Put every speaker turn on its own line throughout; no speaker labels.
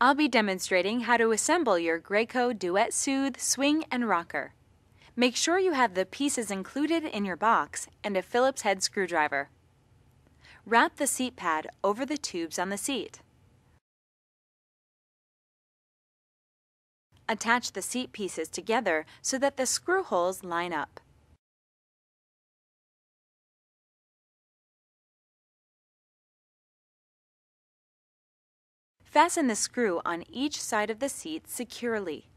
I'll be demonstrating how to assemble your Graco Duet Soothe swing and rocker. Make sure you have the pieces included in your box and a Phillips head screwdriver. Wrap the seat pad over the tubes on the seat. Attach the seat pieces together so that the screw holes line up. Fasten the screw on each side of the seat securely.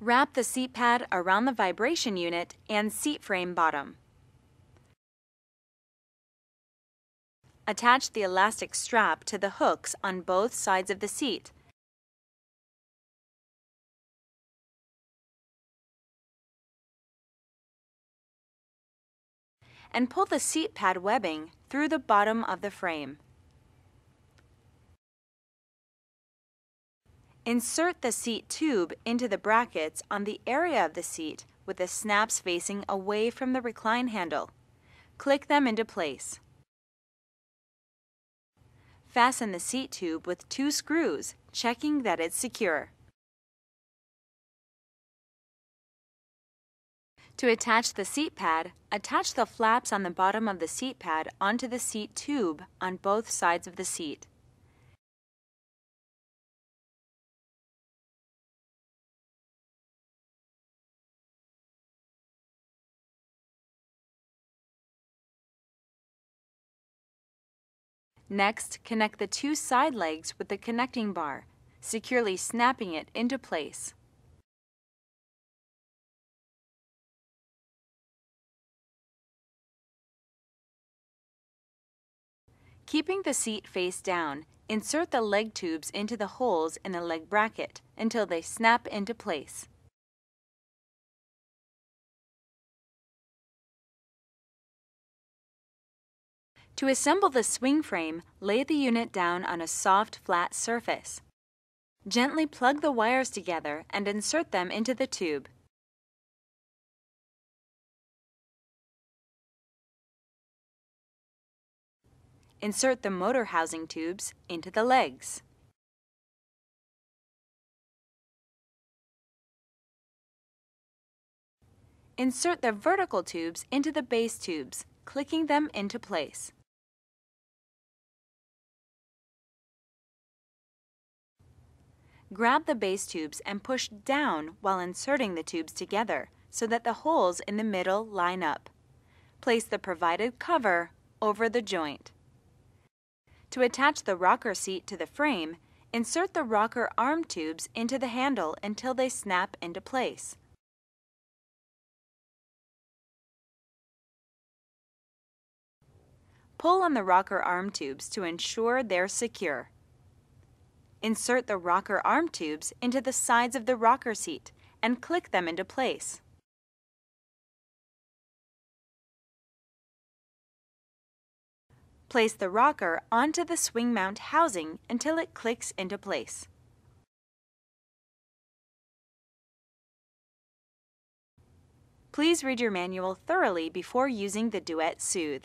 Wrap the seat pad around the vibration unit and seat frame bottom. Attach the elastic strap to the hooks on both sides of the seat and pull the seat pad webbing through the bottom of the frame. Insert the seat tube into the brackets on the area of the seat with the snaps facing away from the recline handle. Click them into place. Fasten the seat tube with two screws, checking that it's secure. To attach the seat pad, attach the flaps on the bottom of the seat pad onto the seat tube on both sides of the seat. Next, connect the two side legs with the connecting bar, securely snapping it into place. Keeping the seat face down, insert the leg tubes into the holes in the leg bracket until they snap into place. To assemble the swing frame, lay the unit down on a soft, flat surface. Gently plug the wires together and insert them into the tube. Insert the motor housing tubes into the legs. Insert the vertical tubes into the base tubes, clicking them into place. Grab the base tubes and push down while inserting the tubes together so that the holes in the middle line up. Place the provided cover over the joint. To attach the rocker seat to the frame, insert the rocker arm tubes into the handle until they snap into place. Pull on the rocker arm tubes to ensure they're secure. Insert the rocker arm tubes into the sides of the rocker seat and click them into place. Place the rocker onto the swing mount housing until it clicks into place. Please read your manual thoroughly before using the Duet Soothe.